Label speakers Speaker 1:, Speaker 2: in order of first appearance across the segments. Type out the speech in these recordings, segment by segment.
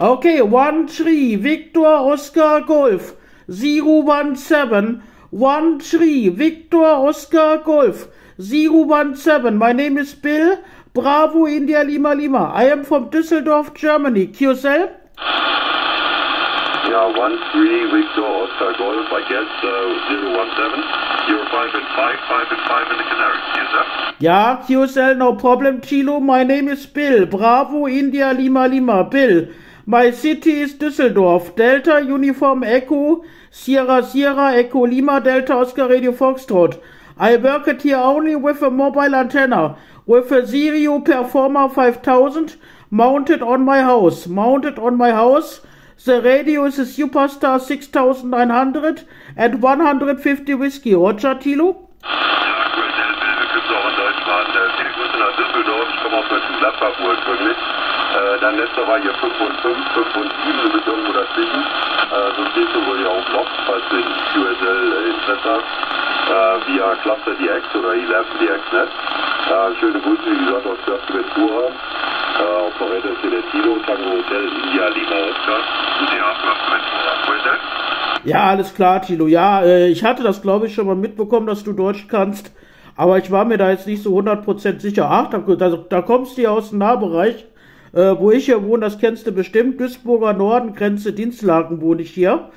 Speaker 1: Okay, one three, Victor Oscar Golf, zero one seven, one three, Victor Oscar Golf, zero one seven. My name is Bill, Bravo India Lima Lima. I am from Düsseldorf, Germany. QSL?
Speaker 2: Yeah, one three Victor Oscar Golf, I guess uh, zero one seven. You're five and five, five and five in the Canaries, sir?
Speaker 1: Yeah, QSL, no problem, Chilo. My name is Bill, Bravo India Lima Lima. Bill. My city is Düsseldorf. Delta Uniform Echo, Sierra Sierra Echo Lima Delta Oscar Radio Foxtrot. I work it here only with a mobile antenna, with a Sirio Performer 5000 mounted on my house. Mounted on my house. The radio is a Superstar 6900 and 150 whiskey. Roger, Tilo?
Speaker 2: Ja. Äh, dein letzter war hier 5 und 5, 5 und 7, du bist irgendwo dazwischen. Äh, so stehst du wohl hier auch noch, falls du in QSL äh, Interesse hast. Äh, via Cluster DX oder 11 DX-Net. Äh, schöne Grüße, wie gesagt, aus Fuerteventura. Äh, Operator ist hier der Tilo, Tango Hotel, India, Lima, Oscar. Gute Abend, Fuerteventura. Wo ist das?
Speaker 1: Ja, alles klar, Tilo. Ja, äh, ich hatte das, glaube ich, schon mal mitbekommen, dass du Deutsch kannst. Aber ich war mir da jetzt nicht so 100% sicher. Ach, da, da, da kommst du ja aus dem Nahbereich, äh, wo ich hier wohne, das kennst du bestimmt. Duisburger Norden, Grenze Dienstlaken wohne ich hier.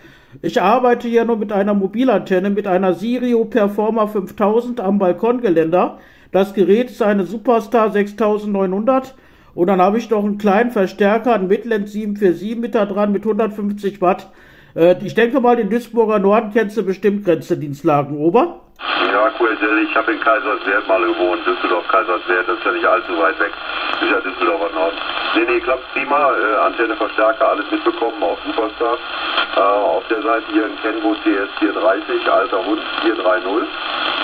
Speaker 1: Ich arbeite hier nur mit einer Mobilantenne, mit einer Sirio Performer 5000 am Balkongeländer. Das Gerät ist eine Superstar 6900. Und dann habe ich noch einen kleinen Verstärker, einen Midland 747 mit da dran mit 150 Watt. Äh, ich denke mal, den Duisburger Norden kennst du bestimmt Grenze Dienstlaken, Ober?
Speaker 2: Ja, cool. Ich habe in Kaiserswerth mal gewohnt, Düsseldorf, Kaiserswerth, das ist ja nicht allzu weit weg. Das ist ja Düsseldorfer Norden. Nee, nee, klappt prima. Äh, Antenne, Verstärker, alles mitbekommen, auch Superstar. Äh, auf der Seite hier ein Kenwood TS 430, alter Hund 430.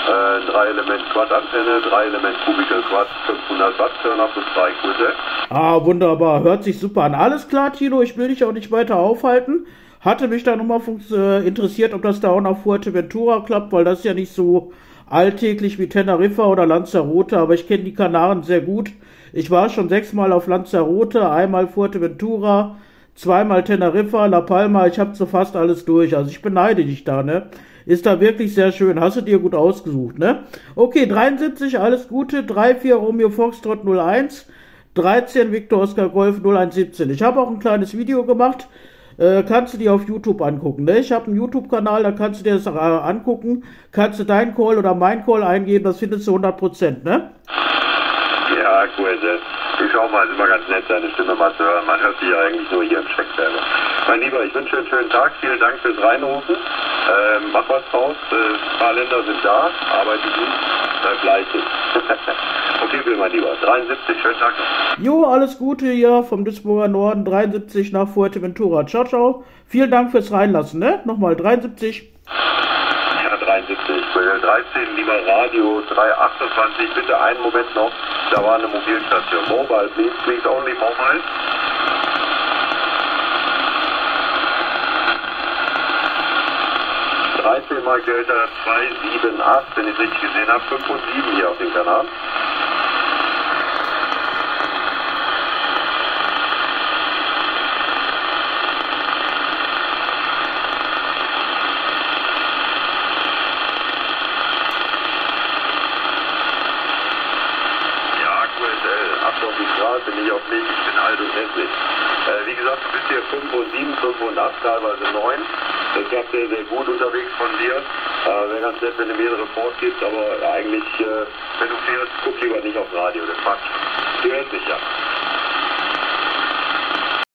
Speaker 2: Äh, 3 Element Quad-Antenne, 3 Element Cubicle Quad, 500 Watt, Turn-Up plus 3 Kurse.
Speaker 1: Ah, wunderbar. Hört sich super an. Alles klar, Tilo. Ich will dich auch nicht weiter aufhalten. Hatte mich da nochmal äh, interessiert, ob das da auch nach Fuerteventura klappt, weil das ist ja nicht so alltäglich wie Teneriffa oder Lanzarote, aber ich kenne die Kanaren sehr gut. Ich war schon sechsmal auf Lanzarote, einmal Fuerteventura, zweimal Teneriffa, La Palma, ich habe so fast alles durch. Also ich beneide dich da, ne? Ist da wirklich sehr schön. Hast du dir gut ausgesucht, ne? Okay, 73, alles Gute. 34 Romeo Foxtrot 01. 13 Victor Oscar Golf 0117. Ich habe auch ein kleines Video gemacht. Äh, kannst du dir auf YouTube angucken. Ne? Ich habe einen YouTube-Kanal, da kannst du dir das äh, angucken. Kannst du deinen Call oder mein Call eingeben, das findest du 100%, ne?
Speaker 2: Ja, cool. Ich schau mal, ist immer ganz nett, seine Stimme mal zu hören. Man hört sie ja eigentlich nur hier im Steckwerbe. Mein Lieber, ich wünsche dir einen schönen Tag. Vielen Dank fürs Reinrufen. Ähm, mach was draus. Äh, ein paar Länder sind da. Arbeite gut. Bleib leistet. okay, mein Lieber. 73. Schönen Tag noch.
Speaker 1: Jo, alles Gute hier vom Duisburger Norden, 73 nach Fuerteventura. Ciao, ciao. Vielen Dank fürs Reinlassen, ne? Nochmal 73.
Speaker 2: Ja, 73. Bill. 13, lieber Radio 328. Bitte einen Moment noch. Da war eine Mobilstation. Mobile, please. Please only mobile. Mal Delta 278, wenn ich es richtig gesehen habe. 5 und 7 hier auf dem Kanal. Ja, QSL, Abschluss die Straße, nicht auf mich, ich bin alt und hässlich. Äh, wie gesagt, du bist hier 5 und 7, 5 und 8, teilweise 9. Das klappt sehr, sehr gut unterwegs von dir. Äh, Wäre ganz nett, wenn du mir einen Report gibst, aber eigentlich, äh, wenn du fährst, guck lieber nicht aufs Radio, das passt. Du hörst mich ja.